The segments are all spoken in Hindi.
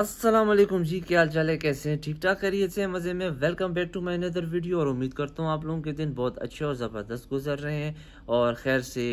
वालेकुम जी, क्या हाल चाल है? कैसे हैं? ठीक ठाक करिए से मज़े में। Welcome back to my another video और उम्मीद करता हूँ आप लोगों के दिन बहुत अच्छे और ज़बरदस्त गुजर रहे हैं। और खैर से,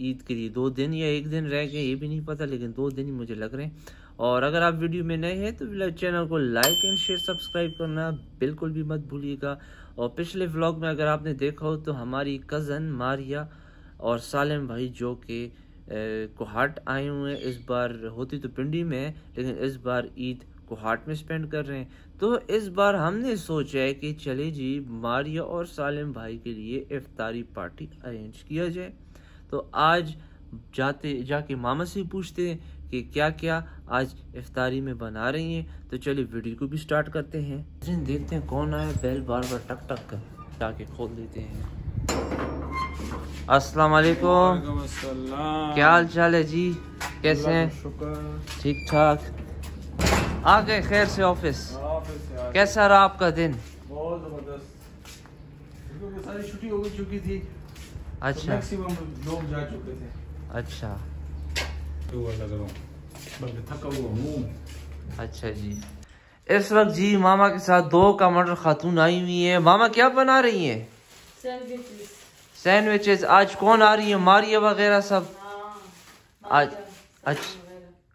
ईद के लिए दो दिन या एक दिन रह गए, ये भी नहीं पता, लेकिन दो दिन ही मुझे लग रहे हैं। और अगर आप वीडियो में नए हैं तो चैनल को लाइक एंड शेयर सब्सक्राइब करना बिल्कुल भी मत भूलिएगा। और पिछले व्लॉग में अगर आपने देखा हो तो हमारी कज़न मारिया और सालिम भाई जो कि कोहाट आए हुए हैं। इस बार होती तो पिंडी में, लेकिन इस बार ईद कोहाट में स्पेंड कर रहे हैं। तो इस बार हमने सोचा है कि चले जी, मारिया और सालिम भाई के लिए इफ्तारी पार्टी अरेंज किया जाए। तो आज जाते, जाके मामा से पूछते हैं कि क्या क्या आज इफ्तारी में बना रही हैं। तो चलिए वीडियो को भी स्टार्ट करते हैं। देखते हैं कौन आया, बैल बार बार टक टक कर जाके खोल देते हैं। अस्सलाम वालेकुम क्या हाल चाल है जी? कैसे हैं? ठीक ठाक आ गए खैर से ऑफ़िस। कैसा रहा आपका दिन? बहुत ज़बरदस्त। सारी छुट्टी हो चुकी थी। अच्छा। मैक्सिमम लोग जा चुके थे। अच्छा। थका अच्छा जी। इस वक्त जी मामा के साथ दो का मटर खातून आई हुई है। मामा क्या बना रही हैं? सैंडविचेस आज कौन आ रही है? मारिया वगैरह सब। आज अच्छा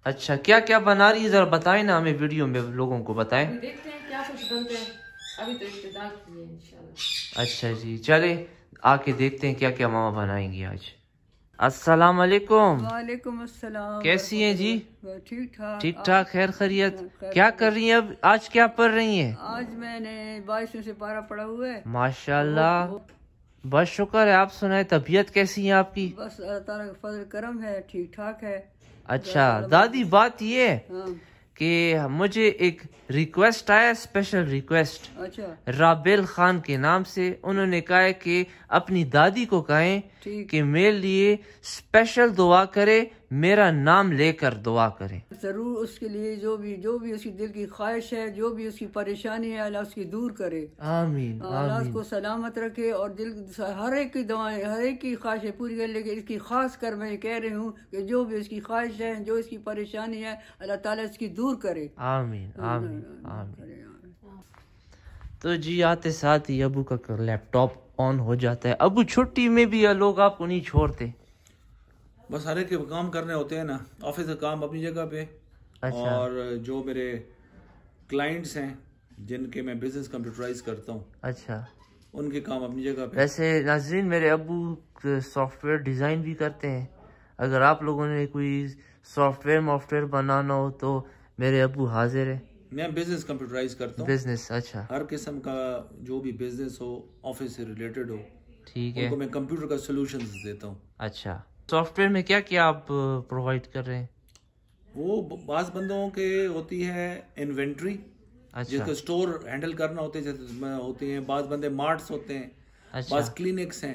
अच्छा क्या क्या बना रही है? जरा बताएँ ना हमें वीडियो में लोगों को बताएँ। देखते हैं क्या कुछ बनते हैं। अभी तो इब्तिदा की है अच्छा जी चले आके देखते हैं क्या क्या मामा बनाएँगी आज। अस्सलाम वालेकुम वालेकुम अस्सलाम कैसी हैं जी? ठीक ठाक ठीक ठाक खैर खैरियत। क्या कर रही हैं अब? आज क्या पढ़ रही हैं? आज मैंने बाईस से पारा पढ़ा हुआ है। माशाल्लाह। बस शुक्र है आप सुनाए तबीयत कैसी है आपकी? बस अल्लाह का फजल करम है ठीक ठाक है। अच्छा दादी बात ये है कि मुझे एक रिक्वेस्ट आया स्पेशल रिक्वेस्ट अच्छा। राबेल खान के नाम से। उन्होंने कहा है कि अपनी दादी को कहें कि मेरे लिए स्पेशल दुआ करे मेरा नाम लेकर दुआ करे। ज़रूर उसके लिए जो भी जो भी उसकी दिल की ख्वाहिश है जो भी उसकी परेशानी है अल्लाह उसकी दूर करे। आमीन अल्लाह उसको सलामत रखे और दिल हर एक की दुआएँ हर एक की ख्वाहिशें पूरी कर लेकिन इसकी खास कर मैं कह रही हूँ कि जो भी उसकी ख्वाहिश है जो इसकी परेशानी है अल्लाह ताला इसकी दूर करे। आमीन आमीन आमीन तो जी आते साथ ही अबू का लैपटॉप ऑन हो जाता है। अबू छुट्टी में भी लोग आपको नहीं छोड़ते। बस हर एक के काम करने होते हैं ना ऑफ़िस का काम अपनी जगह पे। अच्छा। और जो मेरे क्लाइंट्स हैं जिनके मैं बिज़नेस कंप्यूटराइज करता हूँ अच्छा। उनके काम अपनी जगह पे। वैसे नाजरीन मेरे अबू सॉफ्टवेयर डिज़ाइन भी करते हैं। अगर आप लोगों ने कोई सॉफ्टवेयर मॉफ्टवेयर बनाना हो तो मेरे अबू हाजिर है। मैं बिज़नेस कंप्यूटराइज करता हूँ। बिज़नेस अच्छा। हर किस्म का जो भी बिज़नेस हो ऑफ़िस से रिलेटेड हो ठीक है। उनको मैं कंप्यूटर का सोल्यूशन देता हूँ। अच्छा। सॉफ्टवेयर में क्या क्या आप प्रोवाइड कर रहे हैं? वो बास बंदों के होती है इन्वेंट्री अच्छा। जिसको स्टोर हैंडल करना होते हैं जैसे में होते हैं बाज बंदे मार्ट्स होते हैं अच्छा। बाज क्लिनिक्स हैं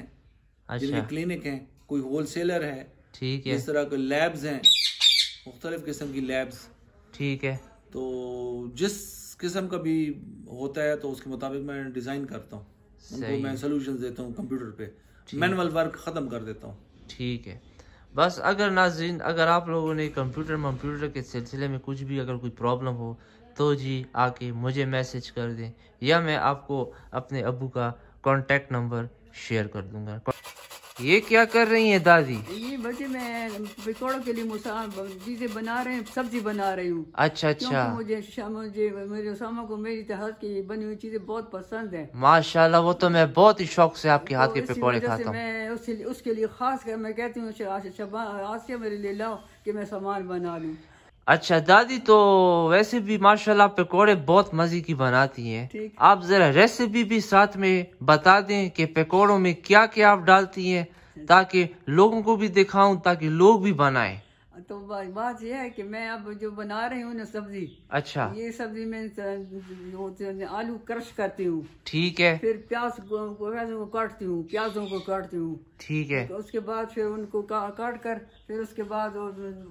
जिनके अच्छा। क्लिनिक हैं कोई होलसेलर है ठीक है। इस तरह के लैब्स हैं मुख्तलिफ़ किस्म की लैब्स ठीक है। तो जिस किस्म का भी होता है तो उसके मुताबिक मैं डिज़ाइन करता हूँ। उनको मैं सोल्यूशन देता हूँ कंप्यूटर पे। मैनुअल वर्क ख़त्म कर देता हूँ। ठीक है। बस अगर नाजिन अगर आप लोगों ने कंप्यूटर कंप्यूटर के सिलसिले में कुछ भी अगर कोई प्रॉब्लम हो तो जी आके मुझे मैसेज कर दें या मैं आपको अपने अबू का कांटेक्ट नंबर शेयर कर दूँगा। ये क्या कर रही है दादी? ये बच्चे मैं पकौड़ों के लिए चीज़ें बना रहे हैं सब्ज़ी बना रही हूँ। अच्छा अच्छा। मुझे मुझे मेरे सामा को मेरी हाथ की बनी हुई चीज़ें बहुत पसंद है। माशाल्लाह वो तो मैं बहुत ही शौक से आपके हाथ तो के इसी पकौड़े खाता हूँ। उसके उसके लिए खास कर मैं कहती हूँ आसिया मेरे लिए लाओ कि मैं सामान बना लूँ। अच्छा दादी तो वैसे भी माशाल्लाह पकौड़े बहुत मज़े की बनाती हैं। आप जरा रेसिपी भी साथ में बता दें कि पकौड़ों में क्या क्या आप डालती हैं ताकि लोगों को भी दिखाऊँ ताकि लोग भी बनाएँ। तो बात यह है कि मैं अब जो बना रही हूँ ना सब्ज़ी अच्छा। ये सब्ज़ी में जो आलू क्रश करती हूँ। ठीक है। फिर प्याज को प्याजों को काटती हूँ प्याजों को काटती हूँ। ठीक है। तो उसके बाद फिर उनको का, काट कर फिर उसके बाद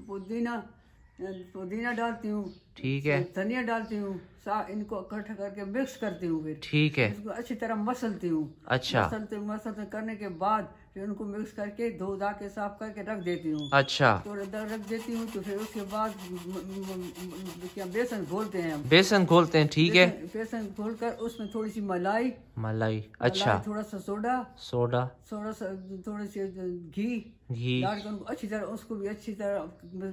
पुदीना पुदीना डालती हूँ ठीक है। धनिया डालती हूँ इनको इकट्ठा करके मिक्स करती हूँ फिर। ठीक है। इसको अच्छी तरह मसलती हूँ। अच्छा। मसलते मसलते करने के बाद फिर उनको मिक्स करके धो धा के साफ़ करके रख देती हूँ। अच्छा। तो रख रख देती हूँ तो फिर उसके बाद हम बेसन घोलते हैं बेसन घोलते हैं ठीक है। बेसन- बेसन घोल कर उसमें थोड़ी सी मलाई मलाई। अच्छा। थोड़ा सा सोडा। सोडा। थोड़ा सा थोड़ी सी घी। घी। अच्छी तरह उसको भी अच्छी तरह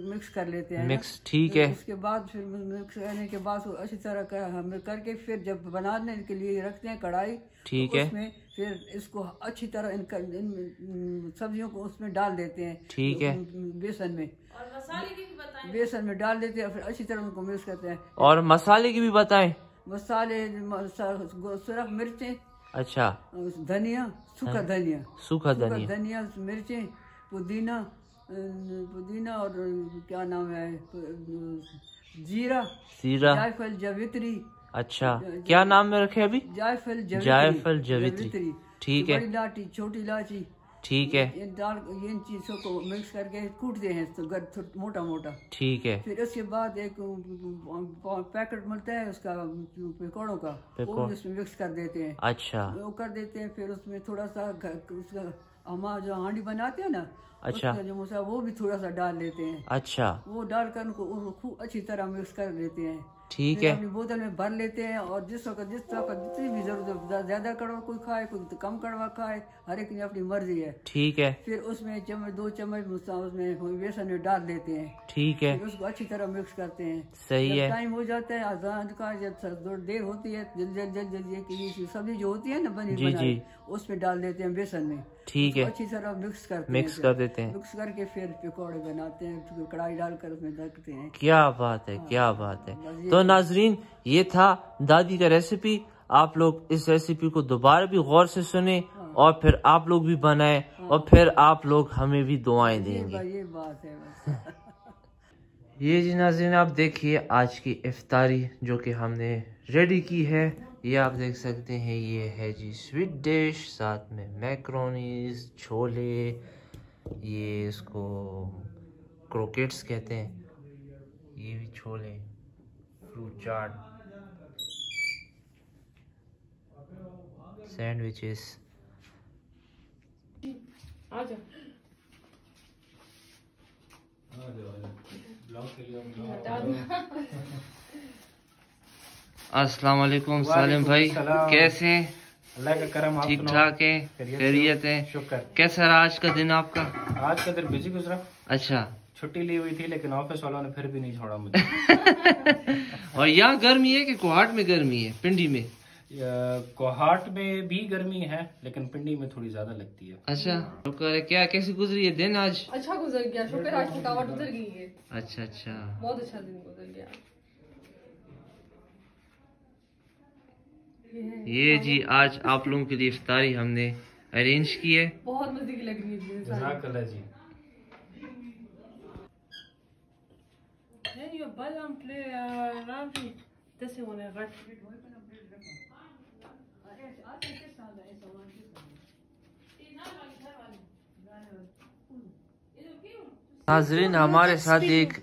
मिक्स कर लेते हैं। मिक्स ठीक है। उसके बाद फिर मिक्स करने के बाद अच्छी तरह कर, हम करके फिर जब बनाने के लिए रखते हैं कढ़ाई ठीक तो है। उसमें फिर इसको अच्छी तरह इन, इन सब्जियों को उसमें डाल देते हैं। ठीक है। बेसन में। और मसाले की भी बताएँ। बेसन में डाल देते हैं फिर अच्छी तरह उनको मिक्स करते हैं। और मसाले की भी बताएँ। मसाले मसा- सुरख मिर्चें अच्छा। धनिया सूखा धनिया। सूखा धनिया। धनिया मिर्चें पुदीना पुदीना और क्या नाम है जीरा। जीरा। जायफल जवित्री। अच्छा। क्या नाम में रखे अभी? जायफल जवित्री। जायफल जवित्री। ठीक है। बड़ी इलायची छोटी इलायची ठीक है। ये डाल इन चीज़ों को मिक्स करके कूटते हैं तो गर मोटा मोटा ठीक है। फिर उसके बाद एक पैकेट मिलता है उसका पकौड़ों का। वो भी उसमें मिक्स कर देते हैं। अच्छा। वो कर देते हैं फिर उसमें थोड़ा सा उसका हमारा जो हांडी बनाते हैं ना अच्छा। जो मसाला वो भी थोड़ा सा डाल लेते हैं। अच्छा। वो डालकर उनको उनको खूब अच्छी तरह मिक्स कर लेते हैं। ठीक है। अपनी बोतल में भर लेते हैं और जिस वक्त जिस वक्त जितनी भी ज़रूरत है ज़्यादा कड़वा कोई खाए कोई कम कड़वा खाए हर एक की अपनी मर्ज़ी है। ठीक है। फिर उसमें चम्मच दो चम्मच मुसा- उसमें बेसन में डाल देते हैं। ठीक है। उसको अच्छी तरह मिक्स करते हैं। सही है। टाइम हो जाता है अजान का जब देर होती है जल्दी जल्दी जल्दी जल्दी कि सब्ज़ी जो होती है ना बनी। उसमें डाल देते हैं बेसन में। ठीक है। अच्छी तरह मिक्स करते मिक्स हैं। कर देते हैं। मिक्स करके फिर पकौड़े बनाते हैं फिर कढ़ाई डालकर उसमें रखते हैं। क्या बात है क्या बात है। तो नाजरीन ये था दादी का रेसिपी आप लोग इस रेसिपी को दोबारा भी गौर से सुने और फिर आप लोग भी बनाएँ और फिर आप लोग हमें भी दुआएँ देंगे। ये बात है ये जी नाजरीन आप देखिए आज की इफ्तारी जो कि हमने रेडी की है। ये आप देख सकते हैं ये है जी स्वीट डिश साथ में मैक्रोनीज छोले ये इसको क्रोकेट्स कहते हैं। ये भी छोले फ्रूट चाट सैंडविचेस अस्सलाम वालेकुम सालिम भाई। कैसे हैं? अल्लाह का करम ठीक ठाक है खैरियत है। शुक्र। कैसा रहा आज का दिन आपका? आज का दिन बिज़ी गुजरा। अच्छा। छुट्टी ली हुई थी लेकिन ऑफ़िस वालों ने फिर भी नहीं छोड़ा मुझे। और यहाँ गर्मी है कि कोहाट में गर्मी है पिंडी में? कोहाट में भी गर्मी है लेकिन पिंडी में थोड़ी ज़्यादा लगती है। अच्छा शुक्र है। क्या कैसी गुजरी है दिन आज? अच्छा गुजर गया शुक्र आज थकावट उतर गई है। अच्छा अच्छा। बहुत अच्छा दिन गुजर गया। ये जी आज आप लोगों के लिए इफ्तारी हमने अरेंज की है। बहुत मज़े की लग रही है जी। Hey, play uh, Ramji. This one I got. नाजरीन हमारे साथ एक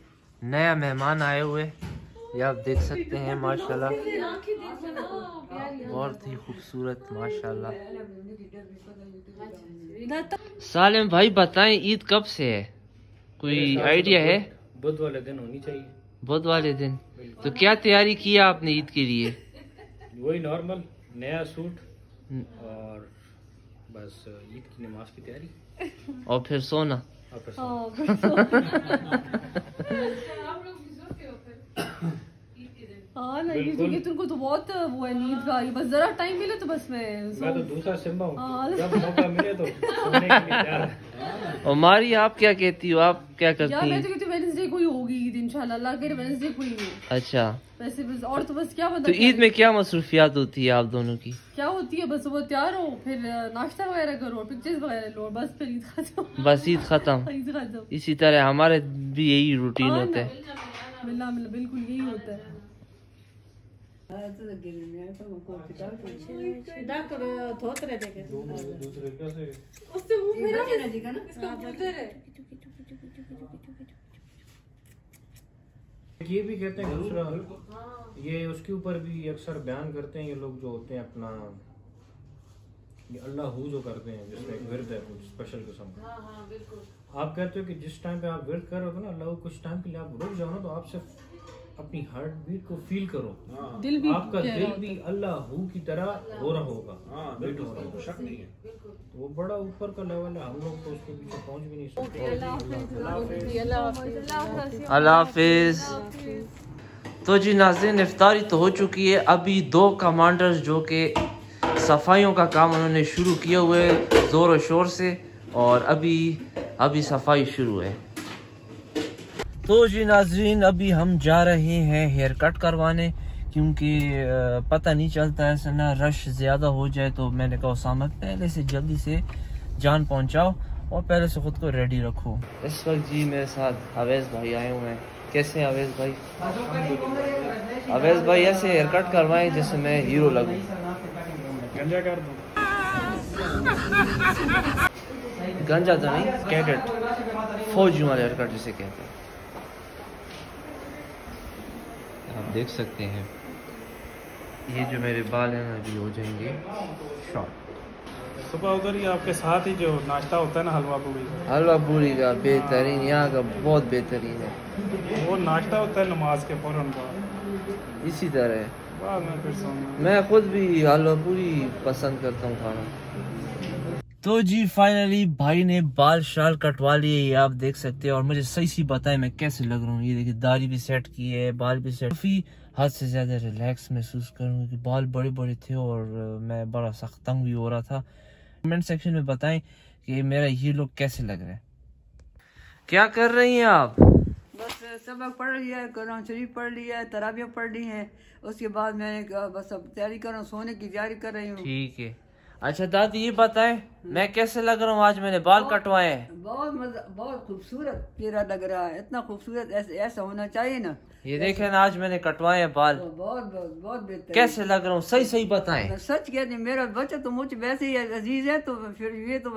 नया मेहमान आए हुए ये आप देख सकते हैं माशाल्लाह। बहुत ही खूबसूरत माशाल्लाह। सालिम भाई बताएँ ईद कब से है? कोई आइडिया है? बुध वाले दिन होनी चाहिए। बुध वाले दिन। तो क्या तैयारी किया आपने ईद के लिए? वही नॉर्मल नया सूट और बस ईद की नमाज़ की तैयारी। और फिर सोना। और फिर सो- हाँ ना ये क्योंकि तुमको तो बहुत वो है नींद का बस जरा टाइम मिले तो बस मैं मैं तो दूसरा सिम्बा हूँ। हाँ। जब मौका मिले तो सोने के लिए तैयार है। और मारी आप क्या कहती हो? आप क्या यार करती मैं तो कहती हूँ वेडनेसडे को ही होगी ईद इंशाल्लाह। अल्लाह करे वेडनेसडे को ही अच्छा। वैसे बस और तो बस क्या तो ईद में क्या मसरूफियात होती है आप दोनों की? क्या होती है? बस वो तैयार हो फिर नाश्ता वगैरह करो पिक्चर्स वगैरह लो बस फिर ईद खत्म। बस ईद खत्म। ईद खत्म। इसी तरह हमारे भी यही रूटीन हाँ होता है। बिल्कुल यही होता है। वो मेरा है ये भी कहते हैं दूसरा ये उसके ऊपर भी अक्सर बयान करते हैं ये लोग जो होते हैं अपना ये अल्लाह हु जो करते हैं जिसमें एक विरद है कुछ स्पेशल किस्म का आप कहते हो कि जिस टाइम पे आप विरद कर रहे हो ना, अल्लाह कुछ टाइम के लिए आप रुक जाओ ना तो आपसे अपनी हार्ट बीट को फील करो। हाँ। दिल भी आपका दिल भी अल्लाह हु की तरह हो रहा होगा। हाँ हो रहा होगा। शक नहीं है। वो बड़ा ऊपर का लेवल है हम लोग तो उसके पीछे पहुँच भी नहीं सकते। अल्लाह हाफिज तो जी नाजिन इफ्तारी तो हो चुकी है। अभी दो कमांडर्स जो कि सफाइयों का काम उन्होंने शुरू किए हुए ज़ोर शोर से और अभी अभी सफ़ाई शुरू है। तो जी नाजरीन अभी हम जा रहे हैं हेयर कट करवाने क्योंकि पता नहीं चलता है ऐसा ना रश ज़्यादा हो जाए तो मैंने कहा उसामा पहले से जल्दी से जान पहुंचाओ और पहले से खुद को रेडी रखो. इस वक्त जी मेरे साथ अवैज भाई आए हुए हैं। कैसे हैं अवैज भाई? अवैज भाई ऐसे हेयर कट करवाएँ जैसे मैं हीरो लगूं। गंजा कर दो। गंजा तो नहीं कैडेट फौजी वाले हेयर कट जिसे कहते हैं। आप देख सकते हैं। ये जो मेरे बाल हैं अभी हो जाएँगे शॉर्ट सुबह उधर ही आपके साथ ही जो नाश्ता होता है ना हलवा पूरी। का हलवा पूरी का बेहतरीन यहाँ का बहुत बेहतरीन है। वो नाश्ता होता है नमाज़ के फ़ौरन बाद। इसी तरह। है में मैं खुद भी हलवा पूरी पसंद करता हूँ खाना। तो जी फाइनली भाई ने बाल शाल कटवा लिए ये आप देख सकते हैं और मुझे सही सी बताएँ मैं कैसे लग रहा हूँ। ये देखिए दाढ़ी भी सेट की है बाल भी सेट काफ़ी हद से ज़्यादा रिलैक्स महसूस करूँ कि बाल बड़े बड़े थे और मैं बड़ा सख्त तंग भी हो रहा था। कमेंट सेक्शन में बताएँ कि मेरा ये लोग कैसे लग रहा है। क्या कर रही हैं आप? बस सबक पढ़ लिया है कुरान शरीफ पढ़ लिया है तराबियाँ पढ़ ली हैं उसके बाद मैंने बस अब तैयारी कर रहा हूँ सोने की तैयारी कर रही हूँ। ठीक है। अच्छा दादी ये बताएँ मैं कैसे लग रहा हूँ आज मैंने बाल कटवाए हैं? बहुत मज़ा बहुत खूबसूरत चेहरा लग रहा है इतना खूबसूरत ऐसे ऐसा होना चाहिए ना। ये देखे ना आज मैंने कटवाए हैं बाल। बहुत बहुत बहुत बेहतर कैसे लग रहा हूँ? सही सही बताएँ। सच कहती मेरा बच्चा तो मुझ वैसे ही अज़ीज़ है तो फिर ये तो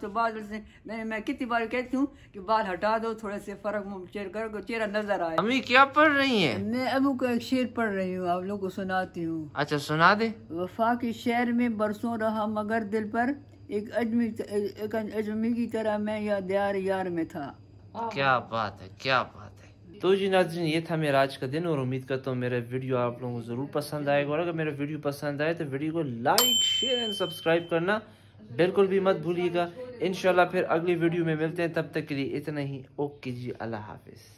तो बाद से मैं मैं कितनी बार कहती हूँ कि बाल हटा दो थोड़े से फ़र्क करो चेहरा नज़र आए। अम्मी क्या पढ़ रही है? मैं अबू को एक शेर पढ़ रही हूँ आप लोग को सुनाती हूँ। अच्छा सुना दे। वफा के शहर में बरसों रहा मगर दिल पर एक अजमी एक अजमी की तरह मैं या यार यार में था। क्या बात है क्या बात है। तो जी नाज़रीन ये था मेरा आज का दिन और उम्मीद करता हूँ मेरा वीडियो आप लोगों को ज़रूर पसंद आएगा और अगर मेरा वीडियो पसंद आए तो वीडियो को लाइक शेयर एंड सब्सक्राइब करना बिल्कुल भी मत भूलिएगा। इंशाल्लाह फिर अगली वीडियो में मिलते हैं तब तक के लिए इतना ही। ओके जी अल्लाह हाफिज़।